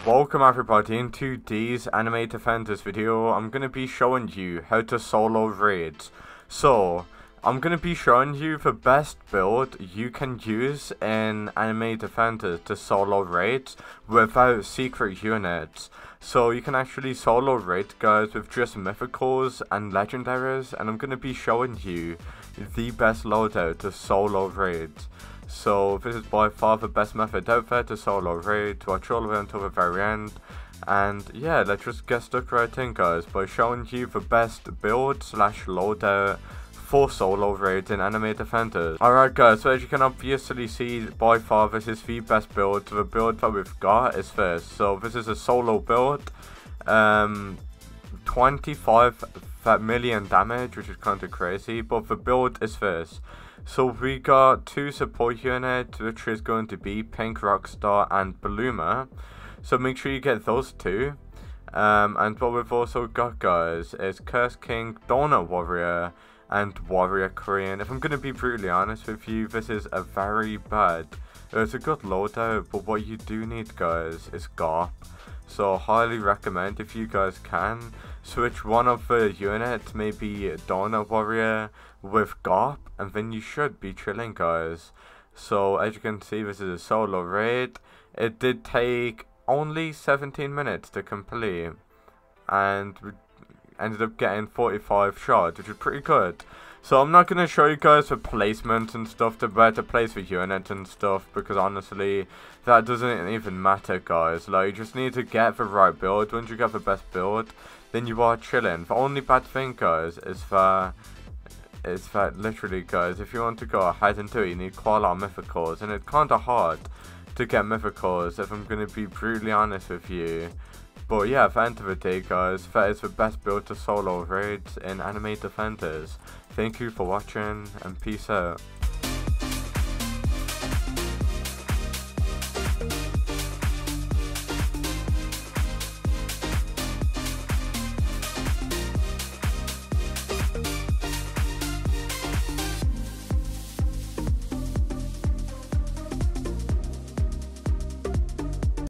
Welcome everybody into this Anime Defenders video. I'm going to be showing you how to solo raids. So, I'm going to be showing you the best build you can use in Anime Defenders to solo raids without secret units. So you can actually solo raid guys with just mythicals and legendaries and I'm going to be showing you the best loadout to solo raids. So this is by far the best method out there to solo raid, watch all the way until the very end. And yeah, let's just get stuck right in guys by showing you the best build slash loadout for solo raids in anime defenders. Alright guys, so as you can obviously see by far this is the best build. The build that we've got is this. So this is a solo build. Um 25 million damage, which is kind of crazy, but the build is this. So we got two support units, which is going to be Pink Rockstar and Bloomer. So make sure you get those two. Um, and what we've also got, guys, is Curse King, Donut Warrior, and Warrior Korean. If I'm going to be brutally honest with you, this is a very bad. It's a good loadout, but what you do need, guys, is Garp. So I highly recommend if you guys can switch one of the units, maybe Donut Warrior with Garp, and then you should be chilling, guys. So as you can see, this is a solo raid. It did take only 17 minutes to complete, and ended up getting 45 shots, which is pretty good. So I'm not going to show you guys the placement and stuff, to to place the unit and stuff, because honestly, that doesn't even matter, guys. Like, you just need to get the right build. Once you get the best build, then you are chilling. The only bad thing, guys, is that, is that literally, guys, if you want to go ahead and do it, you need quite a lot of mythicals, and it's kind of hard to get mythicals, if I'm to be brutally honest with you. But yeah, the day guys, that is the best build to solo raids in Anime Defenders. Thank you for watching and peace out.